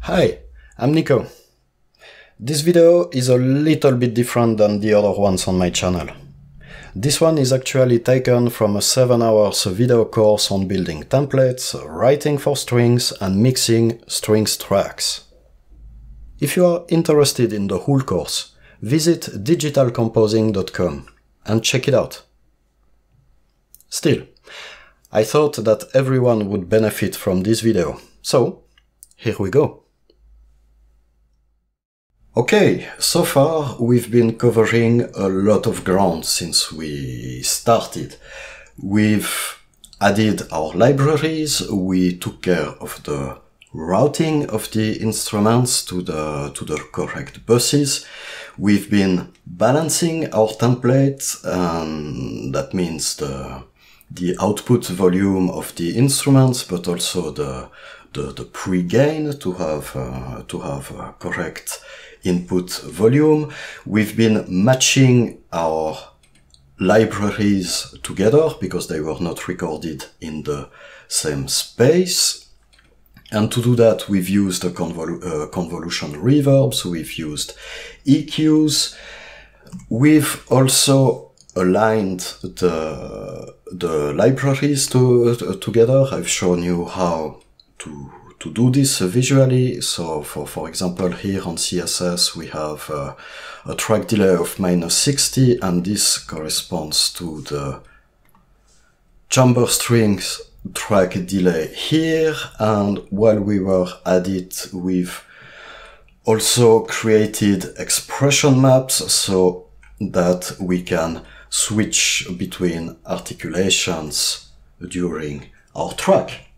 Hi, I'm Nico. This video is a little bit different than the other ones on my channel. This one is actually taken from a 7 hours video course on building templates, writing for strings and mixing strings tracks. If you are interested in the whole course, visit digitalcomposing.com and check it out. Still, I thought that everyone would benefit from this video, so here we go. Okay, so far we've been covering a lot of ground since we started. We've added our libraries, we took care of the routing of the instruments to the, to the correct buses. We've been balancing our template, and that means the, the output volume of the instruments, but also the, the, the pre-gain to have, uh, to have uh, correct input volume. We've been matching our libraries together because they were not recorded in the same space. And to do that, we've used a convol uh, convolution reverb, so we've used EQs. We've also aligned the, the libraries to, uh, together. I've shown you how to to do this visually. So for, for example, here on CSS, we have uh, a track delay of minus 60, and this corresponds to the chamber strings track delay here. And while we were at it, we've also created expression maps so that we can switch between articulations during our track.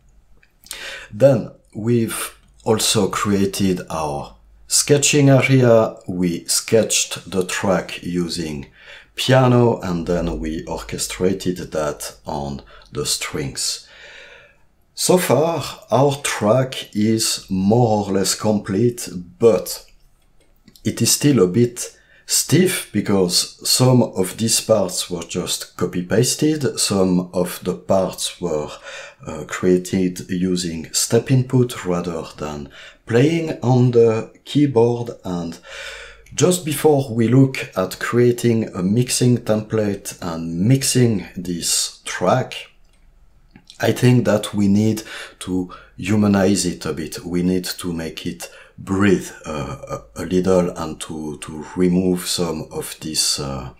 Then we've also created our sketching area. We sketched the track using piano and then we orchestrated that on the strings. So far, our track is more or less complete, but it is still a bit stiff because some of these parts were just copy pasted, some of the parts were uh, created using step input rather than playing on the keyboard and just before we look at creating a mixing template and mixing this track, I think that we need to humanize it a bit. We need to make it breathe uh, a, little and to, to remove some of this uh,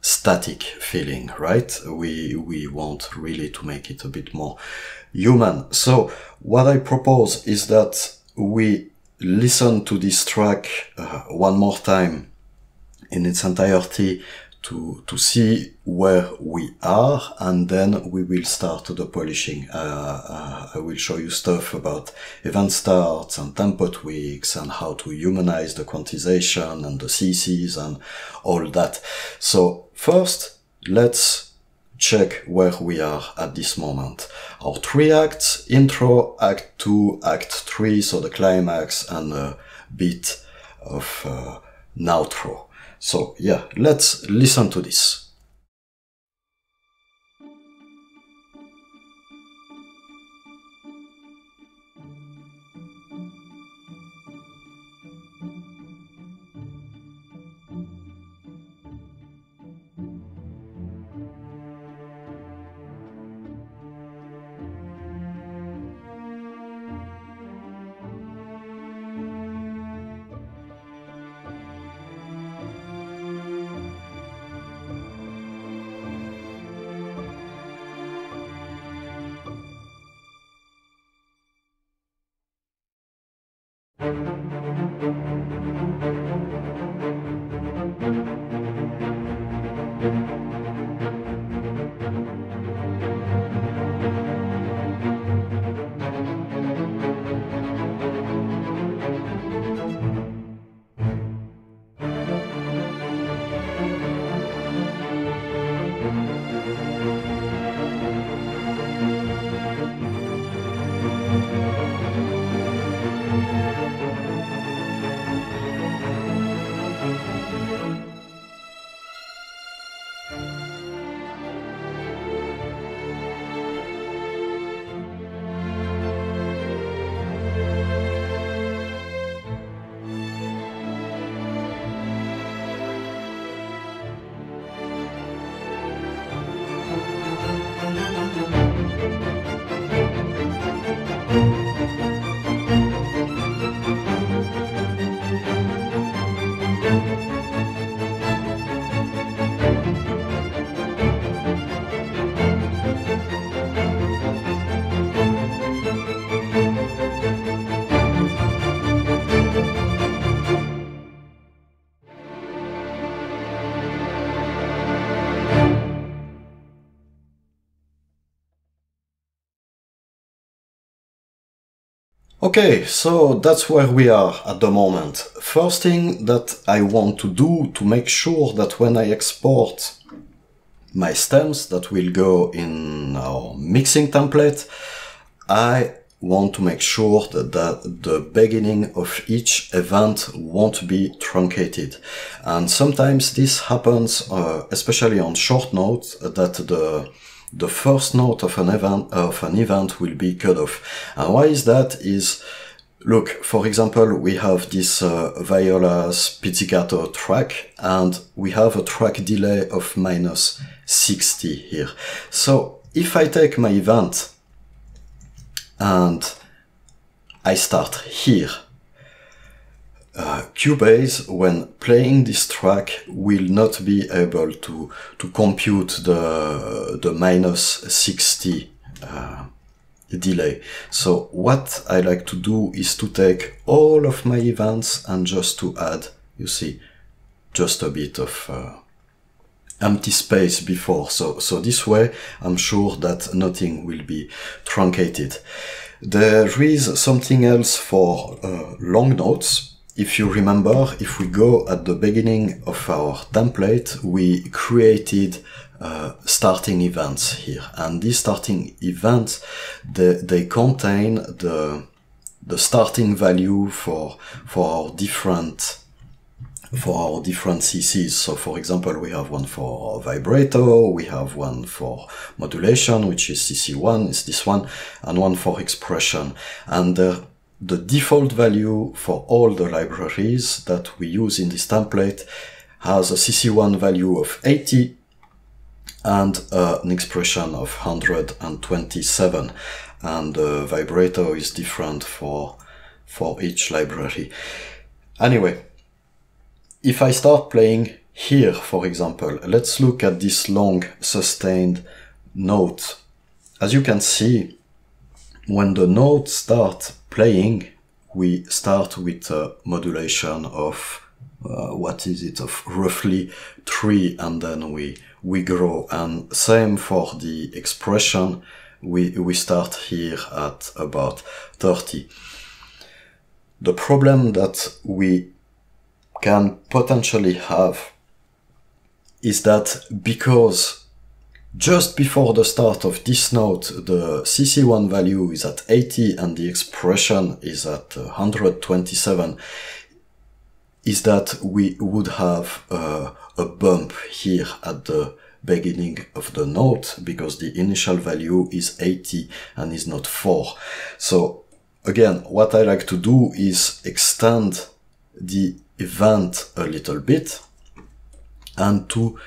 static feeling, right? We, we want really to make it a bit more human. So what I propose is that we listen to this track uh, one more time in its entirety to, to see where we are and then we will start the polishing. Uh, uh, I will show you stuff about event starts and tempo tweaks and how to humanize the quantization and the CCs and all that. So first, let's check where we are at this moment. Our three acts, intro, act two, act three, so the climax and a bit of uh, outro. So yeah, let's listen to this. Okay, so that's where we are at the moment. First thing that I want to do to make sure that when I export my stems that will go in our mixing template, I want to make sure that, that the beginning of each event won't be truncated. And sometimes this happens, uh, especially on short notes, that the the first note of an event of an event will be cut off. And why is that? Is look, for example, we have this uh, Viola's pizzicato track, and we have a track delay of minus 60 here. So if I take my event and I start here. Uh, Cubase, when playing this track, will not be able to, to compute the, the minus 60 uh, delay. So what I like to do is to take all of my events and just to add, you see, just a bit of uh, empty space before. So, so this way, I'm sure that nothing will be truncated. There is something else for uh, long notes. If you remember, if we go at the beginning of our template, we created uh, starting events here. And these starting events, they, they contain the, the starting value for, for our different for our different CCs. So for example, we have one for vibrato, we have one for modulation, which is CC1, is this one, and one for expression. And uh, the default value for all the libraries that we use in this template has a CC1 value of 80 and uh, an expression of 127. And the vibrato is different for, for each library. Anyway, if I start playing here, for example, let's look at this long sustained note. As you can see, when the note starts playing, we start with a modulation of uh, what is it of roughly three and then we we grow. And same for the expression we we start here at about 30 the problem that we can potentially have is that because just before the start of this note, the CC1 value is at 80 and the expression is at 127, is that we would have uh, a bump here at the beginning of the note because the initial value is 80 and is not 4. So again, what I like to do is extend the event a little bit and to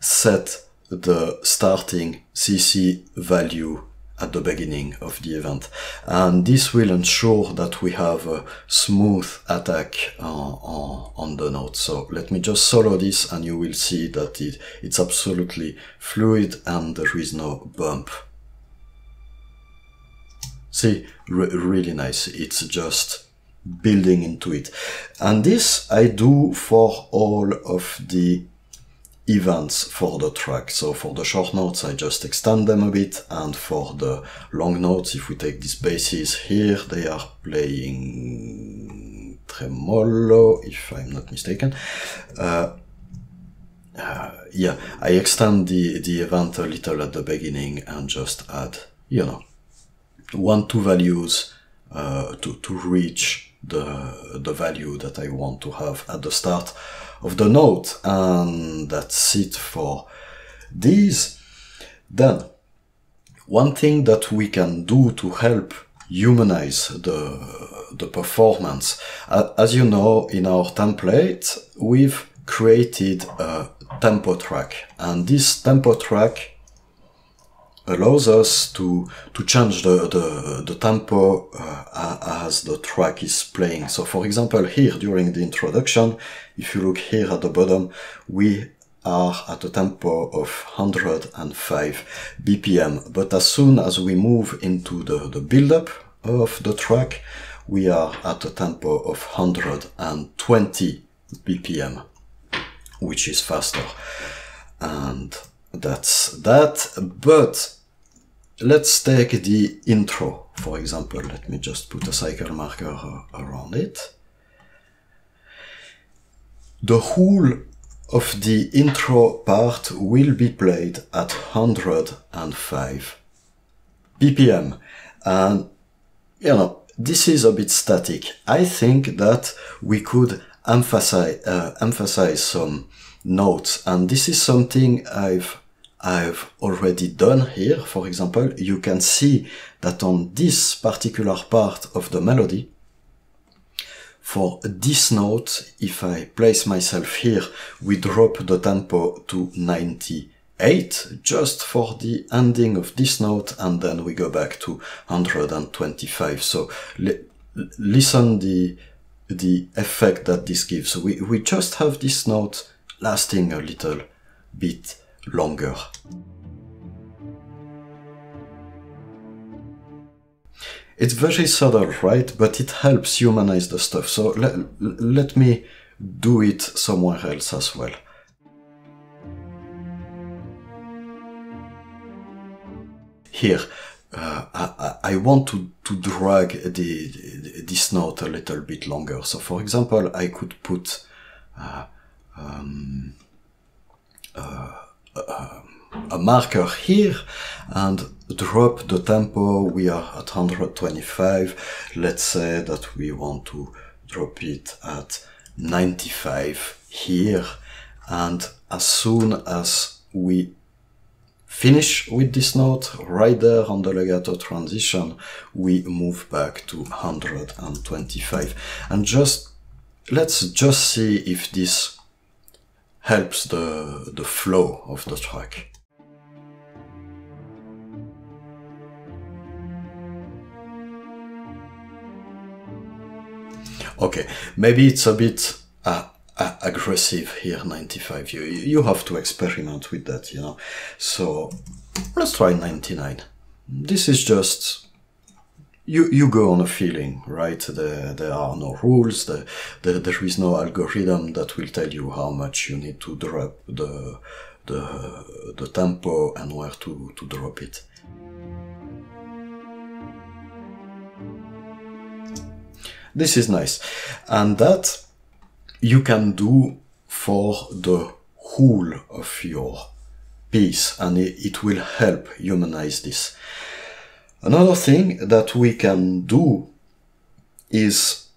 set the starting CC value at the beginning of the event. And this will ensure that we have a smooth attack uh, on, on the note. So let me just solo this and you will see that it, it's absolutely fluid and there is no bump. See, re really nice. It's just building into it. And this I do for all of the events for the track. So for the short notes, I just extend them a bit. And for the long notes, if we take these basses here, they are playing tremolo, if I'm not mistaken. Uh, uh, yeah, I extend the, the event a little at the beginning and just add, you know, one, two values uh, to, to reach the, the value that I want to have at the start of the note. And that's it for these. Then, one thing that we can do to help humanize the, the performance. As you know, in our template, we've created a tempo track. And this tempo track allows us to to change the the, the tempo uh, as the track is playing. So for example here during the introduction, if you look here at the bottom, we are at a tempo of 105 BPM. But as soon as we move into the, the build-up of the track, we are at a tempo of 120 BPM, which is faster. And that's that. But let's take the intro, for example, let me just put a cycle marker around it. The whole of the intro part will be played at 105 BPM. And, you know, this is a bit static. I think that we could emphasize, uh, emphasize some notes. And this is something I've, I've already done here. For example, you can see that on this particular part of the melody, for this note, if I place myself here, we drop the tempo to 98 just for the ending of this note and then we go back to 125. So li listen the the effect that this gives. We, we just have this note lasting a little bit longer. It's very subtle, right? But it helps humanize the stuff. So let, let me do it somewhere else as well. Here, uh, I, I, want to, to drag the, the, this note a little bit longer. So for example, I could put uh, um, uh a marker here and drop the tempo. We are at 125. Let's say that we want to drop it at 95 here. And as soon as we finish with this note, right there on the legato transition, we move back to 125. And just, let's just see if this helps the, the flow of the track. Okay, maybe it's a bit uh, uh, aggressive here, 95. You, you have to experiment with that, you know. So let's try 99. This is just you you go on a feeling, right? There there are no rules. There, there is no algorithm that will tell you how much you need to drop the the the tempo and where to to drop it. This is nice. And that you can do for the whole of your piece and it, it will help humanize this. Another thing that we can do is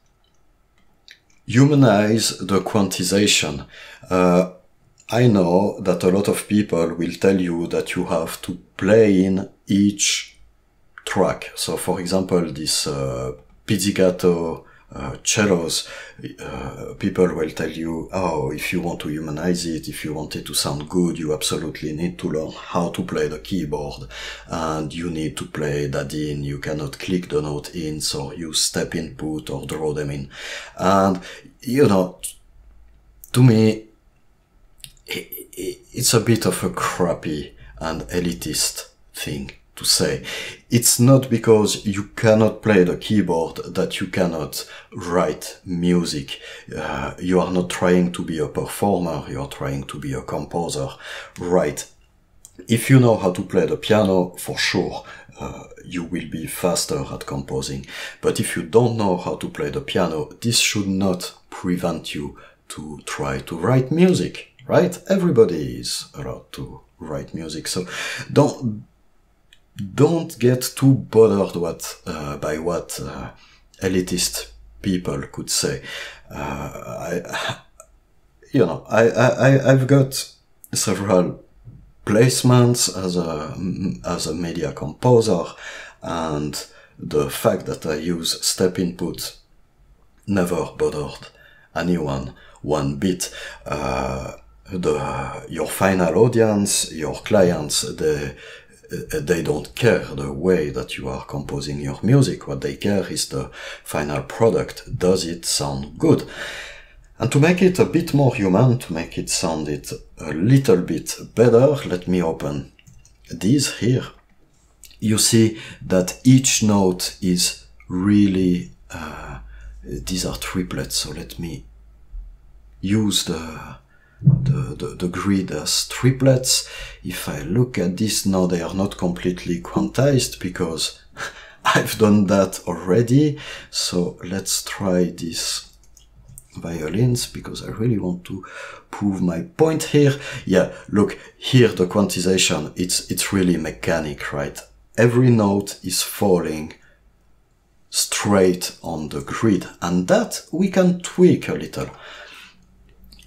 humanize the quantization. Uh, I know that a lot of people will tell you that you have to play in each track. So for example, this uh, pizzicato uh, cellos, uh, people will tell you, oh, if you want to humanize it, if you want it to sound good, you absolutely need to learn how to play the keyboard, and you need to play that in, you cannot click the note in, so use step input or draw them in. And, you know, to me, it's a bit of a crappy and elitist thing to say. It's not because you cannot play the keyboard that you cannot write music. Uh, you are not trying to be a performer, you are trying to be a composer. Right. If you know how to play the piano, for sure, uh, you will be faster at composing. But if you don't know how to play the piano, this should not prevent you to try to write music, right? Everybody is allowed to write music. So don't don't get too bothered what uh, by what uh, elitist people could say. Uh, I, you know, I, I, I've got several placements as a, as a media composer and the fact that I use step input never bothered anyone one bit. Uh, the, your final audience, your clients, they, they don't care the way that you are composing your music. What they care is the final product. Does it sound good? And to make it a bit more human, to make it sound it a little bit better, let me open these here. You see that each note is really, uh, these are triplets, so let me use the the, the, the grid as triplets. If I look at this now, they are not completely quantized because I've done that already. So let's try this violins because I really want to prove my point here. Yeah, look, here the quantization, it's, it's really mechanic, right? Every note is falling straight on the grid and that we can tweak a little.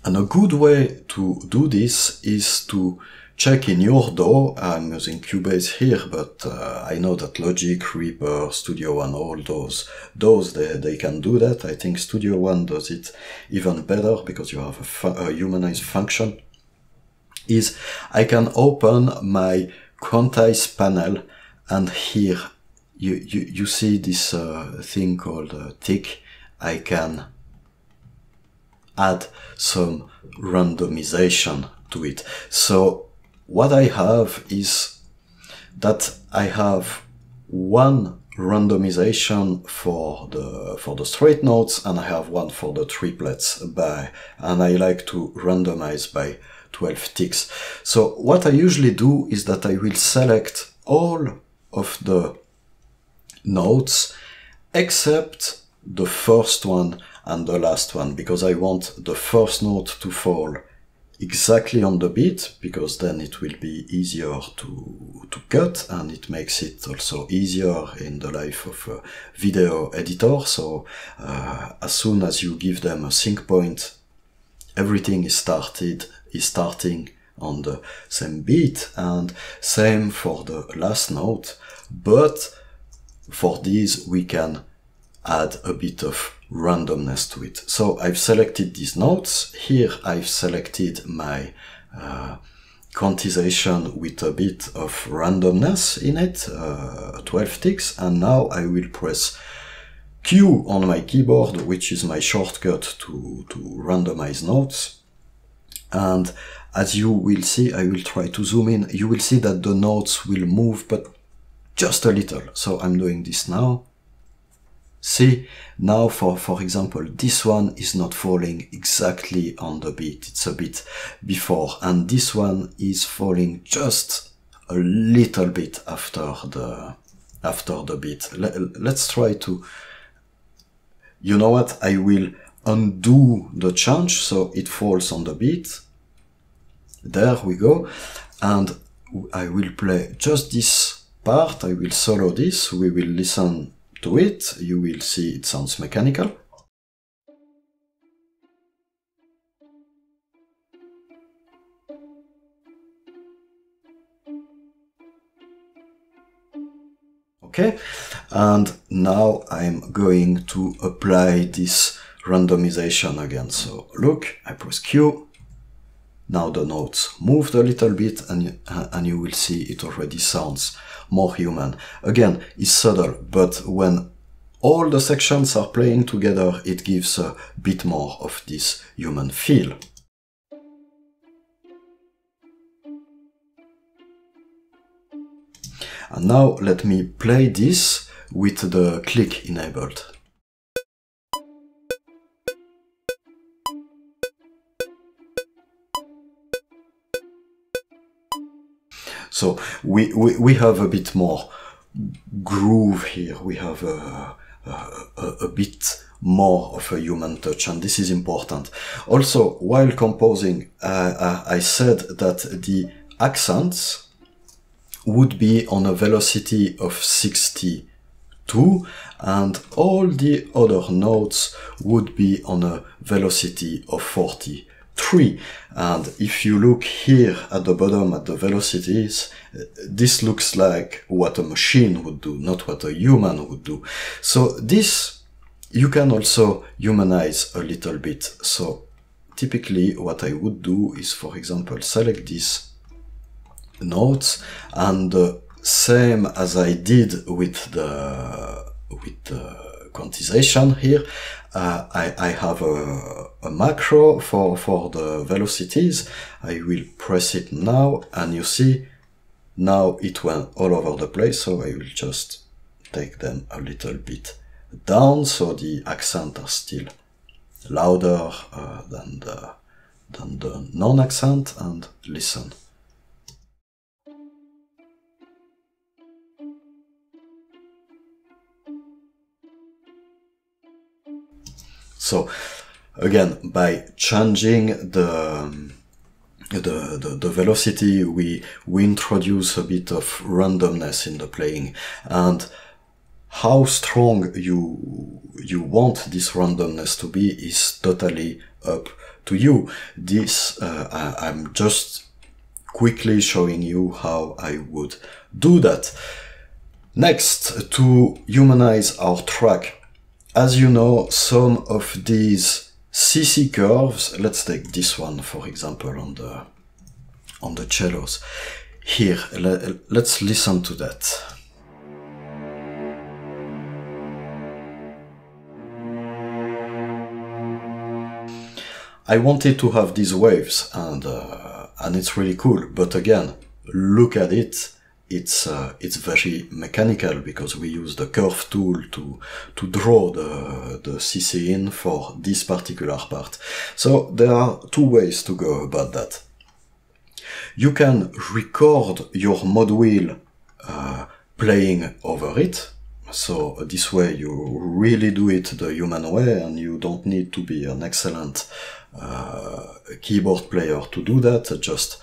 And a good way to do this is to check in your DAW. I'm using Cubase here, but uh, I know that Logic, Reaper, Studio One, all those, those they, they can do that. I think Studio One does it even better because you have a, fu a humanized function. Is I can open my quantize panel and here you, you, you see this uh, thing called uh, tick. I can add some randomization to it. So what I have is that I have one randomization for the for the straight notes and I have one for the triplets by and I like to randomize by 12 ticks. So what I usually do is that I will select all of the notes except the first one and the last one because I want the first note to fall exactly on the beat because then it will be easier to, to cut and it makes it also easier in the life of a video editor. So uh, as soon as you give them a sync point, everything is started is starting on the same beat and same for the last note. But for these we can add a bit of randomness to it. So I've selected these notes. Here I've selected my uh, quantization with a bit of randomness in it, uh, 12 ticks, and now I will press Q on my keyboard, which is my shortcut to, to randomize notes. And as you will see, I will try to zoom in, you will see that the notes will move, but just a little. So I'm doing this now. See, now for, for example, this one is not falling exactly on the beat, it's a bit before, and this one is falling just a little bit after the, after the beat. Let, let's try to, you know what, I will undo the change so it falls on the beat. There we go. And I will play just this part, I will solo this, we will listen to it, you will see it sounds mechanical. Okay, and now I'm going to apply this randomization again. So look, I press Q, now the notes moved a little bit and, and you will see it already sounds more human. Again, it's subtle, but when all the sections are playing together, it gives a bit more of this human feel. And now let me play this with the click enabled. So we, we, we have a bit more groove here. We have a, a, a, bit more of a human touch and this is important. Also, while composing, uh, I said that the accents would be on a velocity of 62 and all the other notes would be on a velocity of 40 3. And if you look here at the bottom at the velocities, this looks like what a machine would do, not what a human would do. So this, you can also humanize a little bit. So typically what I would do is, for example, select these notes and the same as I did with the, with the quantization here, uh, I, I have a, a macro for, for the velocities. I will press it now and you see now it went all over the place. So I will just take them a little bit down so the accent are still louder uh, than the, than the non-accent and listen. So again, by changing the, the, the, the, velocity, we, we introduce a bit of randomness in the playing and how strong you, you want this randomness to be is totally up to you. This, uh, I, I'm just quickly showing you how I would do that. Next, to humanize our track. As you know, some of these CC curves, let's take this one for example on the on the cellos. Here, let's listen to that. I wanted to have these waves and uh, and it's really cool, but again, look at it it's uh, it's very mechanical because we use the curve tool to to draw the the CC in for this particular part. So there are two ways to go about that. You can record your mod wheel uh, playing over it. So this way you really do it the human way and you don't need to be an excellent uh, keyboard player to do that. Just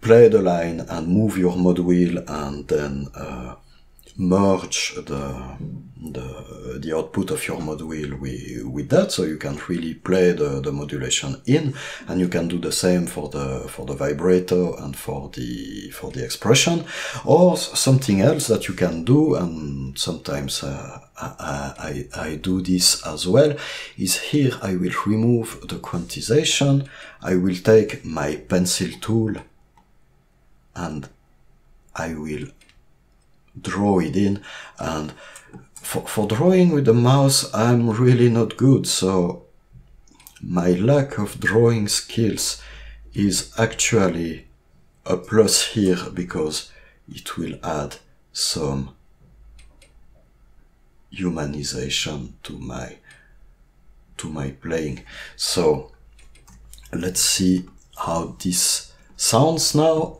play the line and move your mod wheel and then uh, merge the, the, the output of your mod wheel with, with that. So you can really play the, the modulation in and you can do the same for the for the vibrato and for the for the expression. Or something else that you can do and sometimes uh, I, I, I do this as well is here I will remove the quantization. I will take my pencil tool and I will draw it in. And for, for drawing with the mouse I'm really not good. So my lack of drawing skills is actually a plus here because it will add some humanization to my to my playing. So let's see how this sounds now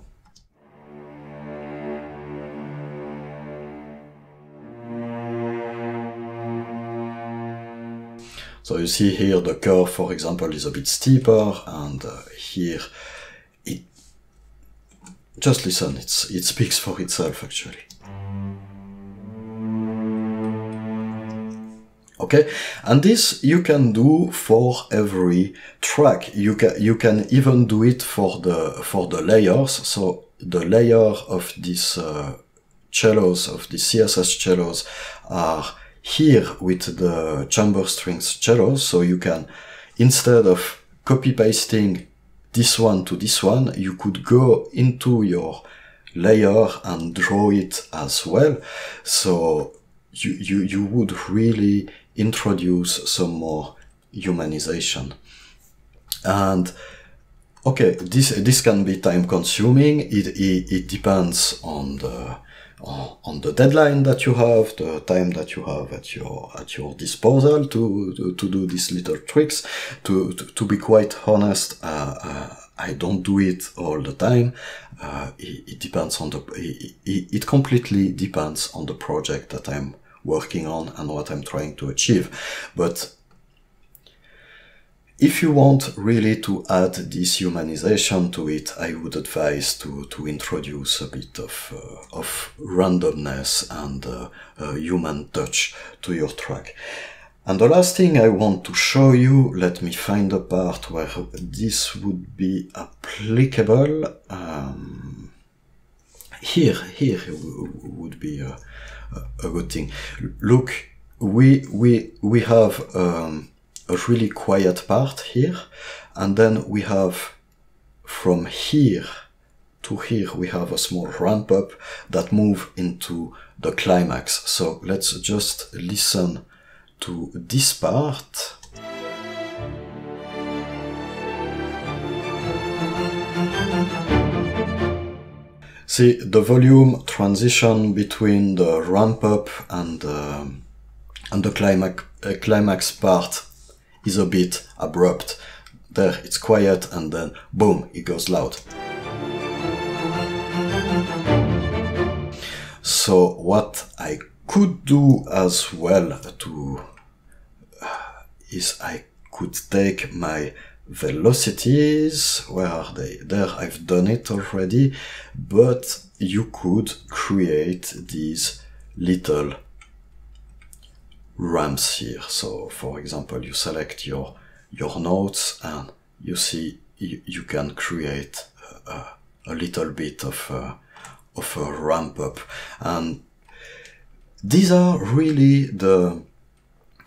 So you see here the curve, for example, is a bit steeper, and uh, here it just listen. It's it speaks for itself actually. Okay, and this you can do for every track. You can you can even do it for the for the layers. So the layer of these uh, cellos of the CSS cellos are here with the chamber strings cellos, so you can, instead of copy pasting this one to this one, you could go into your layer and draw it as well. So you, you, you would really introduce some more humanization. And okay, this, this can be time consuming. It, it, it depends on the, on the deadline that you have, the time that you have at your at your disposal to to, to do these little tricks. To to, to be quite honest, uh, uh, I don't do it all the time. Uh, it, it, depends on the it, it completely depends on the project that I'm working on and what I'm trying to achieve. But if you want really to add this humanization to it, I would advise to, to introduce a bit of, uh, of randomness and uh, uh, human touch to your track. And the last thing I want to show you, let me find a part where this would be applicable. Um, here, here would be a, a, good thing. Look, we, we, we have, um, a really quiet part here. And then we have from here to here we have a small ramp up that move into the climax. So let's just listen to this part. See the volume transition between the ramp up and uh, and the climax uh, climax part is a bit abrupt. There it's quiet and then boom, it goes loud. So what I could do as well to uh, is I could take my velocities. Where are they? There, I've done it already, but you could create these little ramps here. So, for example, you select your your nodes and you see you, you can create a, a little bit of a, of a ramp up. And these are really the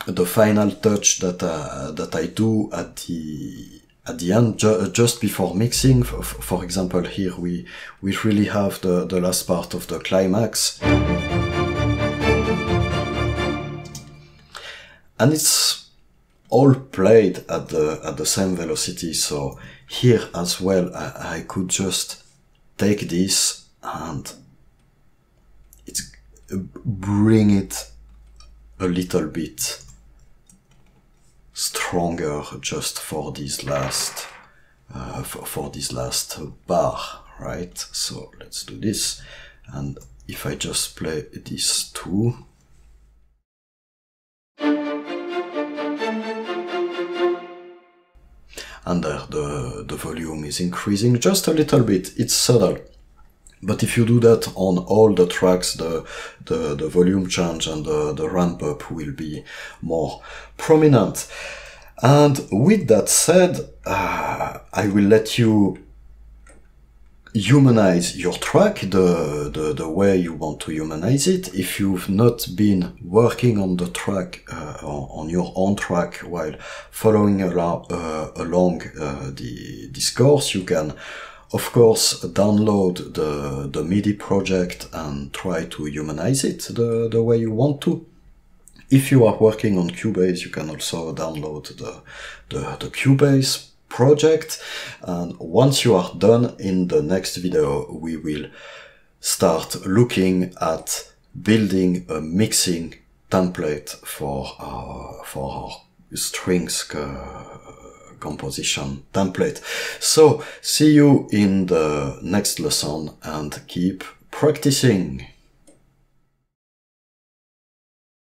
the final touch that uh, that I do at the at the end ju just before mixing. For, for example here we we really have the the last part of the climax and it's all played at the at the same velocity. So here as well I, I could just take this and it's bring it a little bit stronger just for this last uh, for, for this last bar right? So let's do this. And if I just play these two and the, the volume is increasing just a little bit it's subtle but if you do that on all the tracks, the, the, the volume change and the, the ramp up will be more prominent. And with that said, uh, I will let you humanize your track the, the, the way you want to humanize it. If you've not been working on the track, uh, on your own track while following along, uh, along uh, the, this course, you can of course, download the, the MIDI project and try to humanize it the, the way you want to. If you are working on Cubase, you can also download the, the, the Cubase project. And once you are done in the next video, we will start looking at building a mixing template for our, for our strings uh, composition template. So see you in the next lesson and keep practicing.